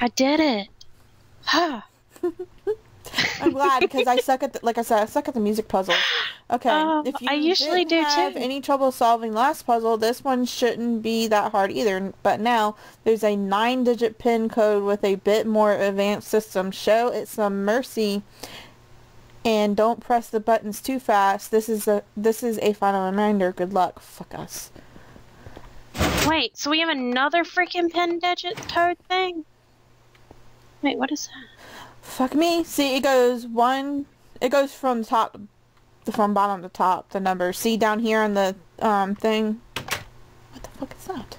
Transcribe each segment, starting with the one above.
I did it. Huh. I'm glad because I suck at the, like I said I suck at the music puzzle. Okay, Oh, if you I usually didn't do have too. any trouble solving last puzzle, this one shouldn't be that hard either. But now there's a nine-digit pin code with a bit more advanced system. Show it some mercy, and don't press the buttons too fast. This is a this is a final reminder. Good luck. Fuck us. Wait, so we have another freaking pin digit code thing? Wait, what is that? Fuck me. See, it goes one. It goes from top, the from bottom to top. The number. See down here on the um thing. What the fuck is that?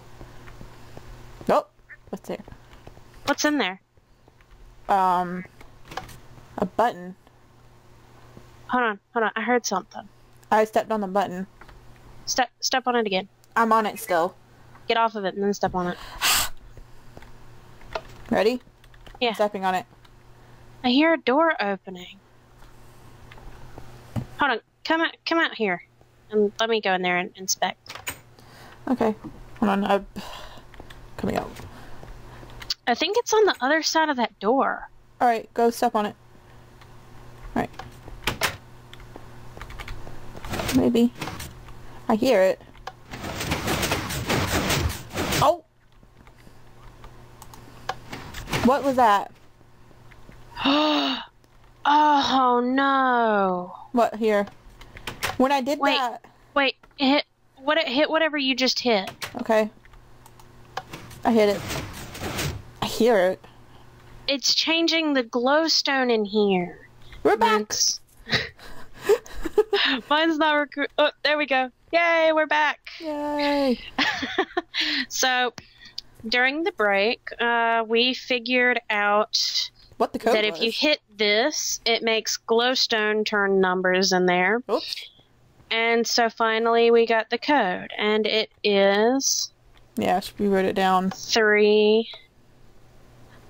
Nope. What's there? What's in there? Um, a button. Hold on, hold on. I heard something. I stepped on the button. Step, step on it again. I'm on it still. Get off of it and then step on it. Ready? Yeah. Stepping on it. I hear a door opening. Hold on. Come out. Come out here, and let me go in there and inspect. Okay. Hold on. I'm coming out. I think it's on the other side of that door. All right. Go step on it. All right. Maybe. I hear it. Oh. What was that? oh no! What here? When I did Wait. that. Wait, it hit what? It hit whatever you just hit. Okay. I hit it. I hear it. It's changing the glowstone in here. We're back. Mine's, Mine's not recruit. Oh, there we go. Yay, we're back. Yay. So, during the break, uh, we figured out What the code that if you hit this, it makes glowstone turn numbers in there. Oops. And so finally, we got the code, and it is Yeah, we wrote it down. three,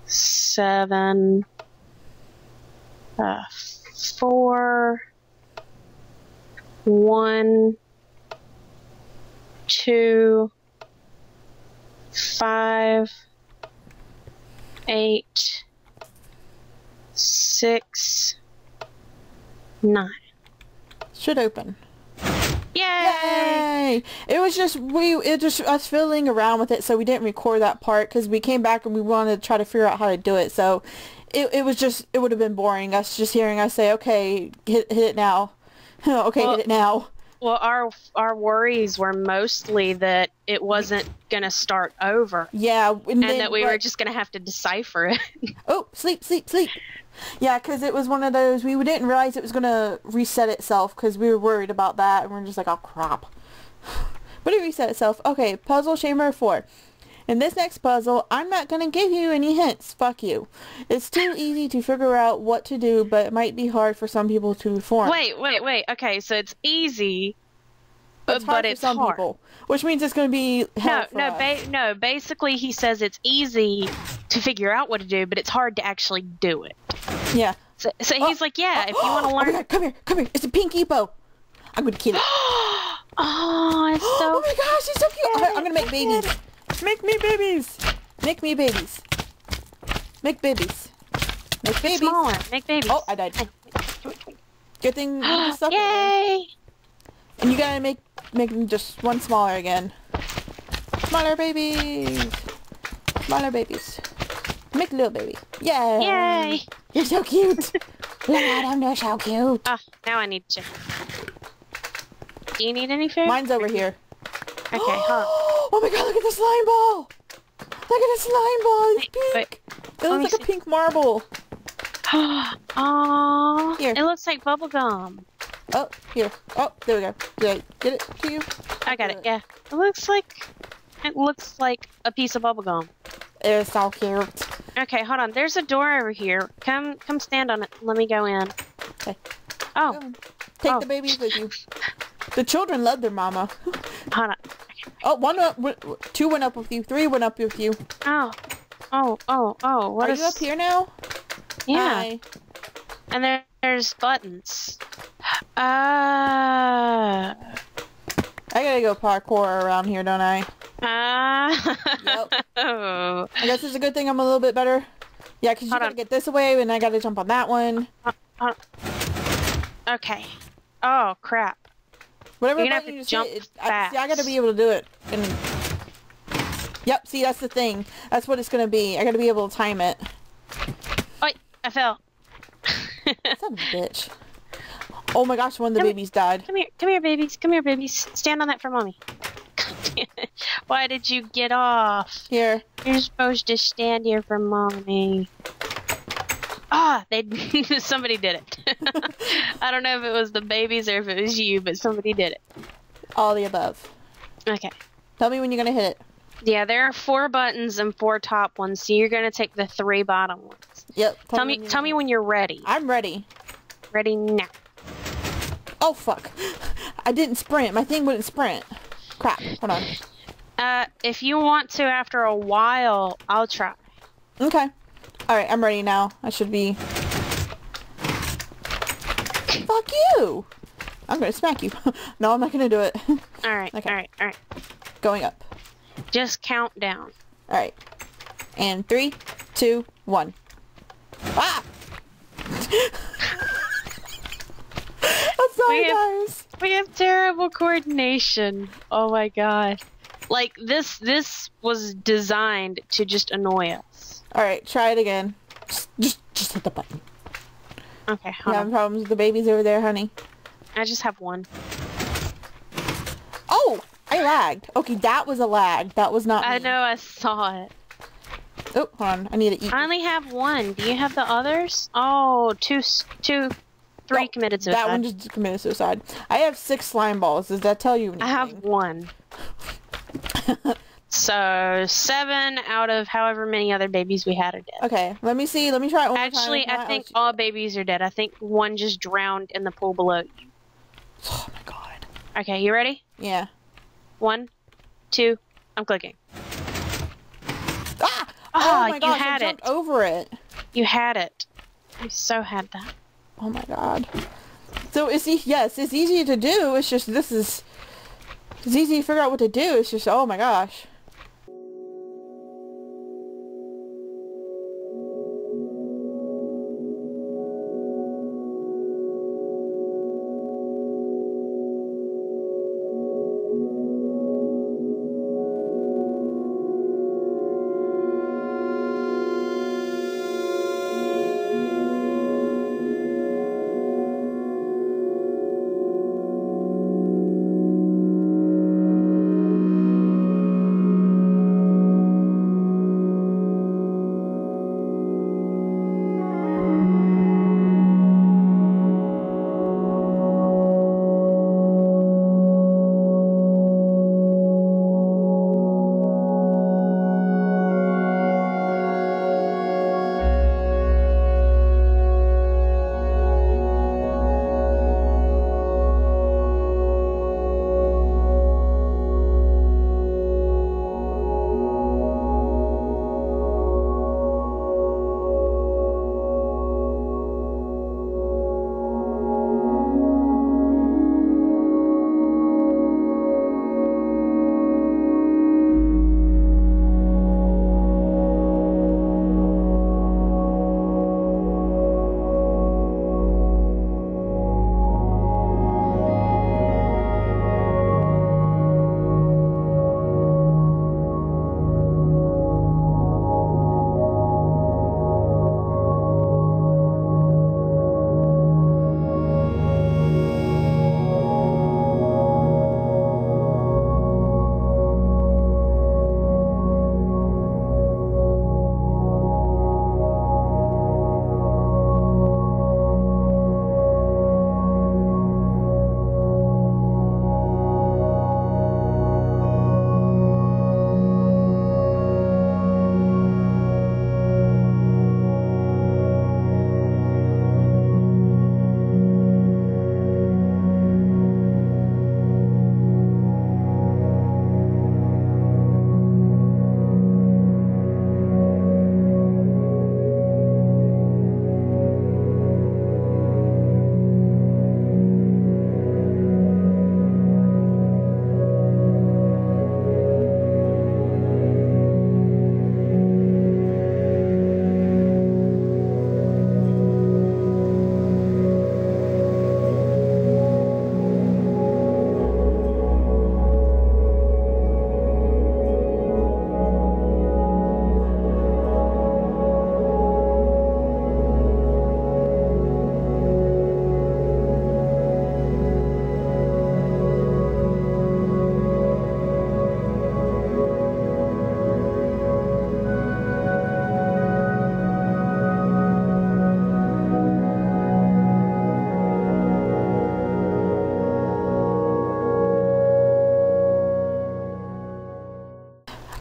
seven, uh, four, one, two, five, eight, six, nine. Should open. Yay! Yay! It was just we it just us fiddling around with it, so we didn't record that part because we came back and we wanted to try to figure out how to do it. So it it was just it would have been boring us just hearing us say, okay, hit hit it now. okay, Well- hit it now. Well, our our worries were mostly that it wasn't gonna start over, Yeah, and, and then, that we were just gonna have to decipher it. oh sleep sleep sleep. Yeah, because it was one of those we didn't realize it was gonna reset itself because we were worried about that and we're just like, oh crap. But it reset itself. Okay, puzzle chamber four. In this next puzzle, I'm not going to give you any hints. Fuck you. It's too easy to figure out what to do, but it might be hard for some people to perform. wait, wait, wait. Okay, so it's easy, but it's hard but for it's some hard. people, which means it's going to be No, no, ba- no. Basically, he says it's easy to figure out what to do, but it's hard to actually do it. yeah. So, so oh, he's like, yeah, if you want to Oh learn. God, come here, come here. It's a pink hippo. I'm going to kill it. oh, it's so. oh my gosh, he's so cute. Okay, I'm going to make babies. Make me babies. Make me babies. Make babies. Make babies. smaller. Make babies. Oh, I died. Good thing you just stuck it in. Yay! And you gotta make make them just one smaller again. Smaller babies. Smaller babies. Make little baby. Yay. Yay! You're so cute. Look at him, they're so cute. Ah, now I need to. Do you need any food? Mine's over here. Okay, huh? Oh my god, look at the slime ball. Look at the slime ball. It's pink. wait. It looks like a pink marble. Aww. Here. It looks like bubble gum. Oh, here. Oh, there we go. Did I get it to you? I got it. Uh, yeah. It looks like it looks like a piece of bubble gum. It's all cute. Okay, hold on. There's a door over here. Come come stand on it. Let me go in. Okay. Oh, Take Oh. the babies with you. The children love their mama. hold on. Oh, one up, two went up with you, three went up with you. Oh. Oh, oh, oh. What Are is you up here now? Yeah. Hi. And there, there's buttons. Uh I gotta go parkour around here, don't I? uh Yep. oh. I guess it's a good thing I'm a little bit better Yeah, because you gotta on. get this away, and I gotta jump on that one. Okay. Oh crap. Whatever You're gonna have to jump hit, it- I, see, I gotta be able to do it. And yep, see, that's the thing. That's what it's gonna be. I gotta be able to time it. Wait, I fell. Son bitch. Oh my gosh, one of the Come- babies died. Come here, come here, babies. Come here, babies. Stand on that for mommy. God damn it. Why did you get off? Here. You're supposed to stand here for mommy. Ah, they somebody did it. I don't know if it was the babies or if it was you, but somebody did it. All the above. Okay. Tell me when you're gonna hit it. Yeah, there are four buttons and four top ones, so you're gonna take the three bottom ones. Yep. Tell me, when tell me when you're ready. I'm ready. Ready now. Oh fuck. I didn't sprint. My thing wouldn't sprint. Crap. Hold on. Uh, if you want to, after a while, I'll try. Okay. Alright, I'm ready now. I should be... Fuck you! I'm gonna smack you. no, I'm not gonna do it. All right, Okay. all right, all right. Going up. Just count down. Alright. And three, two, one. Ah! I'm sorry, We have- guys. We have terrible coordination. Oh my god. Like this this was designed to just annoy us. Alright, try it again. Just, just, just hit the button. Okay, You having problems with the babies over there, honey? I just have one. Oh! I lagged. Okay, that was a lag. That was not I me. know I saw it. Oh, hold on. I need to eat. I only have one. Do you have the others? Oh, two, two, three No, committed suicide. That one just committed suicide. I have six slime balls. Does that tell you anything? I have one. so seven out of however many other babies we had are dead. Okay, let me see. Let me try one more time. Actually, I think sh- all babies are dead. I think one just drowned in the pool below you. Oh my god. Okay, you ready? Yeah. One, two, I'm clicking. Ah! Ah, oh my you gosh, had I jumped it. over it. You had it. You so had that. Oh my god. So it's e- yes, it's easy to do. It's just this is it's easy to figure out what to do. It's just oh my gosh.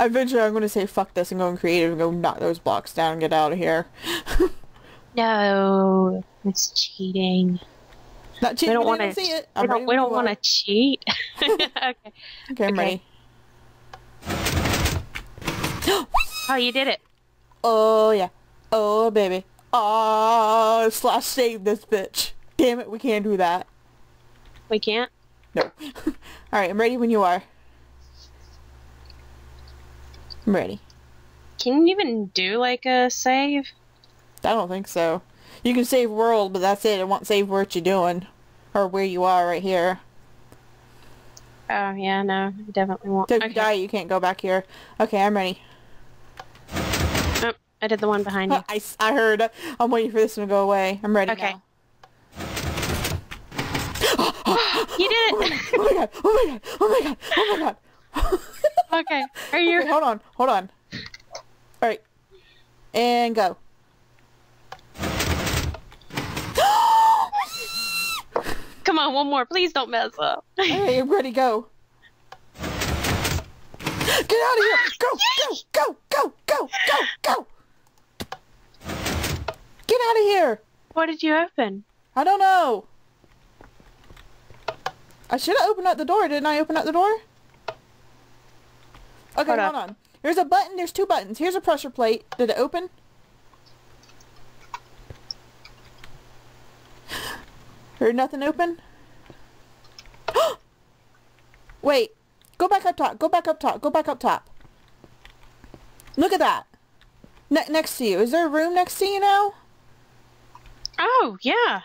Eventually I'm going to say fuck this and go in creative and go knock those blocks down and get out of here. No, it's cheating. Not cheating, We don't want to. see it. We I'm don't, we don't want to cheat. okay. Okay, I'm okay. ready. Oh, you did it. Oh yeah. Oh baby. Oh slash save this bitch. Damn it, we can't do that. We can't. No. Alright, I'm ready when you are. I'm ready. Can you even do like a save? I don't think so. You can save world, but that's it. It won't save what you're doing. Or where you are right here. Oh yeah, no, you definitely won't. So if you die, you can't go back here. Okay, I'm ready. Oh, I did the one behind you. I, I heard. I'm waiting for this one to go away. I'm ready Okay. now. You did it. Oh my god! Oh my god! Oh my god! Oh my god! Oh okay. Are you? Okay, hold on, hold on. Alright. And go. Come on, one more. Please don't mess up. Alright, I'm ready, go. Get out of here! Go, go, go, go, go, go, go! Get out of here! what did you open? I don't know. I should have opened up the door. Didn't I open up the door? Okay, Hold hold, up. on. There's a button. There's two buttons. Here's a pressure plate. Did it open? Heard nothing open? Wait. Go back up top. Go back up top. Go back up top. Look at that. Ne- next to you. Is there a room next to you now? Oh yeah.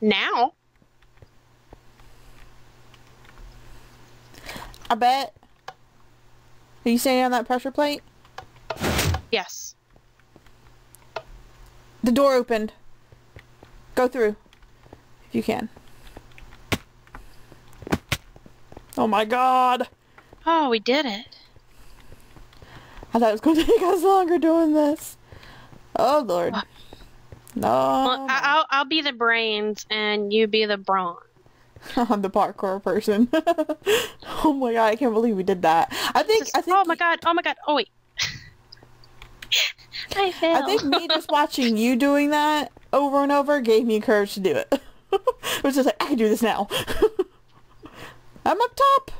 Now. I bet. Are you standing on that pressure plate? Yes. The door opened. Go through. If you can. Oh my god. Oh, we did it. I thought it was going to take us longer doing this. Oh lord. No. Well, I- I'll I'll be the brains and you be the brawn. I'm the parkour person. oh my god, I can't believe we did that. I think Just- I think oh my god! Oh my god! Oh wait. I fell. I think me just watching you doing that over and over gave me courage to do it. it was just like I can do this now. I'm up top.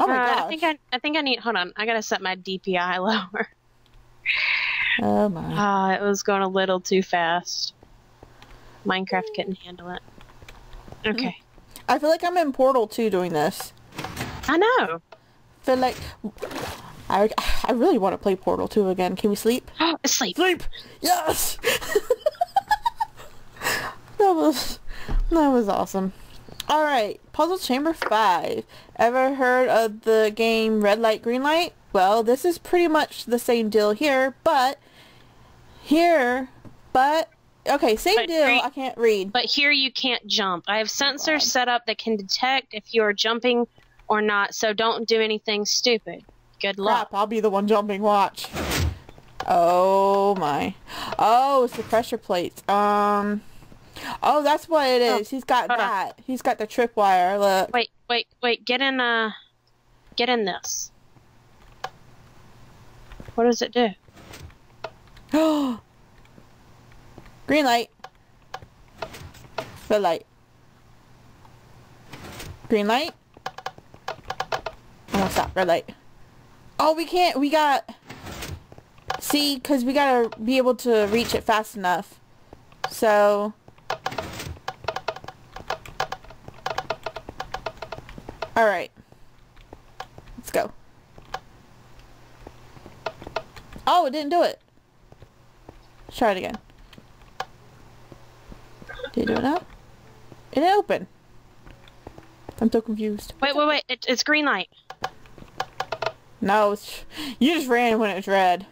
Oh my Uh, gosh. I think I I think I need. Hold on. I gotta set my DPI lower. Oh my. Ah, it was going a little too fast. Minecraft couldn't handle it. Okay. I feel like I'm in Portal 2 doing this. I know. feel like I, I really want to play Portal 2 again. Can we sleep? Sleep! Sleep! Yes! that was that was awesome. Alright, Puzzle Chamber 5. Ever heard of the game Red Light, Green Light? Well, this is pretty much the same deal here, but here, but okay, same But deal. green- I can't read. But here you can't jump. I have sensors set up that can detect if you are jumping or not, so don't do anything stupid. Good luck. Crap, I'll be the one jumping. Watch. Oh my. Oh, it's the pressure plates. Um. Oh, that's what it is. Oh, He's got hold on. that. He's got the tripwire. Look. Wait, wait, wait. Get in. Uh, get in this. What does it do? Green light. Red light. Green light. Oh, stop. Red light. Oh, we can't. We got. See, because we gotta be able to reach it fast enough. So. Alright. Let's go. Oh, it didn't do it. Let's try it again. Did it do it now? It open. I'm so confused. Wait, wait, wait. It, it's green light. No, it's, you just ran when it was red.